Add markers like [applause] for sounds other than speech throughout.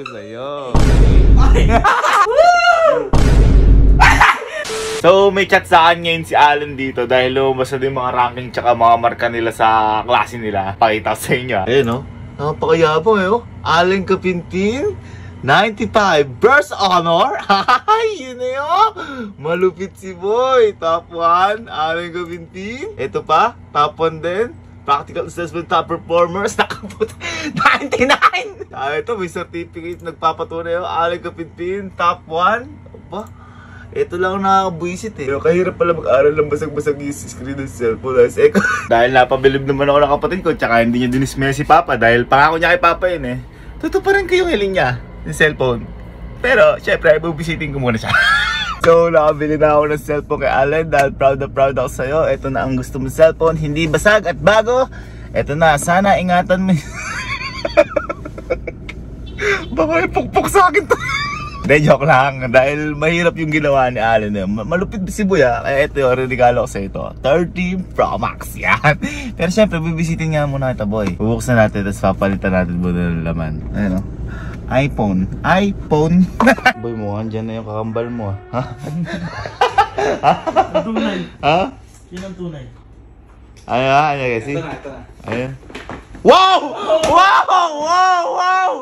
sa'yo. so, may chat sa akin ngayon si Alan dito dahil lumabas na din mga ranking tsaka mga marka nila sa klase nila. Pakita ko sa inyo. ah. Ayun oh. Napakayabang eh oh. Alan Kapintin. 95 Burst Honor. [laughs] Ay, yun na yun. Malupit si boy. Top 1. Alan Kapintin. Ito pa. Top 1 din. Practical Assessment Top Performers. [laughs] Nakaputa. 99. Ah, ito, may certificate nagpapatunay. Oh. Alan Kapintin. Top 1. Aba. Ito lang ang nakakabuisit eh. Pero kahirap pala mag-aral ng basag-basag yung screen ng cellphone. Dahil, Eko. [laughs] dahil napabilib naman ako ng kapatid ko, tsaka hindi niya dinismaya si Papa dahil pangako niya kay Papa yun eh. Totoo pa rin kayong hiling niya, yung cellphone. Pero, syempre, bubisitin ko muna siya. [laughs] so, nakabili na ako ng cellphone kay Alan dahil proud na proud ako sa'yo. Ito na ang gusto mong cellphone, hindi basag at bago. Ito na, sana ingatan mo. [laughs] Baka ipukpok sa akin to. [laughs] Hindi, joke lang. Dahil mahirap yung ginawa ni Alan. eh. Ma- Malupit si Buya. Kaya ito yung regalo ko sa ito. 30 Pro Max. [laughs] Yan. Pero syempre, bibisitin nga muna ito, boy. Bubuksan natin, tapos papalitan natin muna ng laman. Ayan o. iPhone. iPhone. [laughs] boy, mukhang dyan na yung kakambal mo. ah. Ha? Tunay. ha? Yun ang tunay. [laughs] Nga? Ano kasi? Ito na, ito na. Ayun. Wow! Wow! Wow! Wow!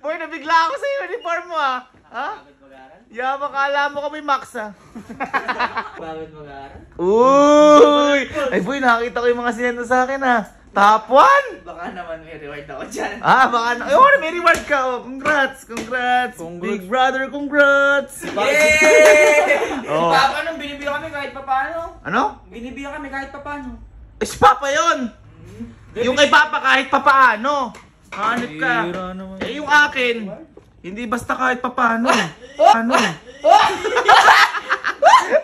Boy, nabigla ako sa uniform mo ah. Ha? Bakit mag-aaral? Yama, kala mo kami Max ah. Bakit mag-aaral? Uy! Ay boy, nakakita ko yung mga sinendo sa akin ah. Top 1! Baka naman may reward ako dyan. Ah, baka na... Oh, may reward ka. Oh, congrats, congrats. Congrats. Big brother, congrats. Yay! Oh. Papa, nung binibigyan kami kahit papaano. Ano? Binibigyan kami kahit papaano. Eh, si Papa yun. Yung kay Papa kahit papaano. Hanip ka. Naman. Eh, yung akin, hindi basta kahit papaano. Ano? [laughs]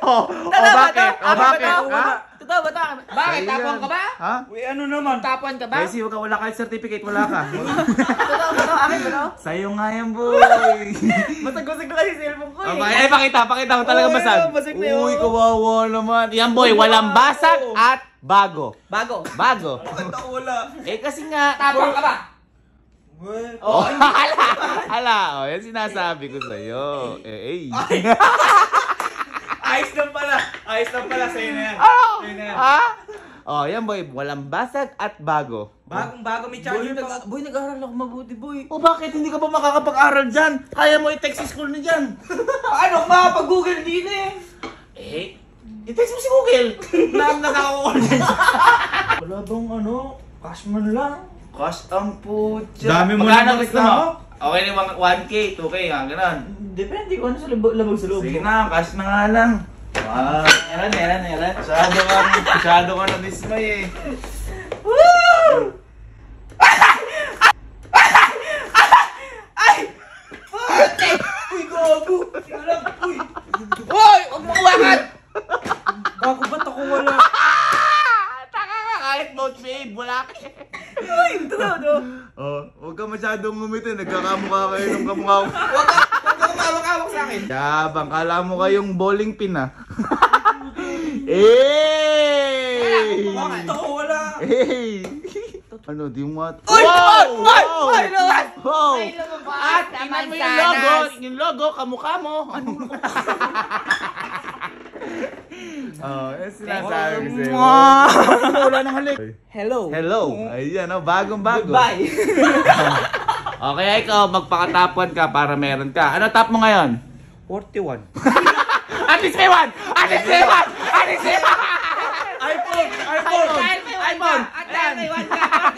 oh, oh, bakit? Oh, bakit? Ha? Totoo ba ito? Bakit? Sa'yo Tapon yan. ka ba? Ha? Uy, ano naman? Tapon ka ba? Kasi ka wala kahit certificate, wala ka. [laughs] Totoo, totoo. Akin ba ito? Sa'yo nga yan, boy. [laughs] Masag-masag na kasi cellphone ko eh. bakit? Eh, pakita, pakita mo talaga basag. ayun, basag na yun. Uy, kawawa naman. Yan, boy, walang basag at bago. Bago. Bago. Ito wala. eh, kasi nga, Tapon ka ba? Well, Oh, [laughs] hala, hala, oh, yan sinasabi ko sa'yo. Eh, eh. ayos. Ayos lang pala sa'yo na yan. Ano? Sa'yo na yan. Ha? Oh, yan boy, walang basag at bago. Bagong bago may charger pa. Boy, nag-aaral ako mabuti, boy. O bakit hindi ka pa makakapag-aral dyan? Kaya mo i-text school na dyan. Paano? [laughs] Makapag-google din eh. Eh, i-text mo si Google. [laughs] na nakaka-call dyan. [laughs] Wala bang ano? Cashman lang. Cash ang putya. Dami mo Magkano naman gusto mo? Okay na yung 1K, 2K, nga ganun. Depende kung ano sa labag, labag sa loob Sige mo. na, cash na nga lang. Wow. Meron, meron, meron. Masyado ka, masyado ka na dismay eh. Uy, gago! Tingnan lang, uy! Uy! Huwag mo kuwakan! Bago ba't ako wala? Taka ka, kahit note fade, wala ka. Uy! Ito na, no? Oh, huwag ka masyadong ngumiti, nagkakamukha kayo ng kamukha ko. Huwag ka, huwag ka kumawak-awak sa akin. Yabang, kala mo kayong bowling pin ah. Eh! Ito ako wala. Hey! Ano, di mo at... Uy! Wow! Wow! Ay, lumabas! At tingnan mo yung logo, yung logo, kamukha mo. Ano? [laughs] Oh, yung sinasabi ko sa'yo. Wala nang halik. Hello! Hello! Ayan, oh, bagong bago. Goodbye! [laughs] Okay, ikaw, magpakatapon ka para meron ka. Ano top mo ngayon? 41. [laughs] At least may one! At least may one! At least may one! iPhone! iPhone! iPhone! At dahil may one ka!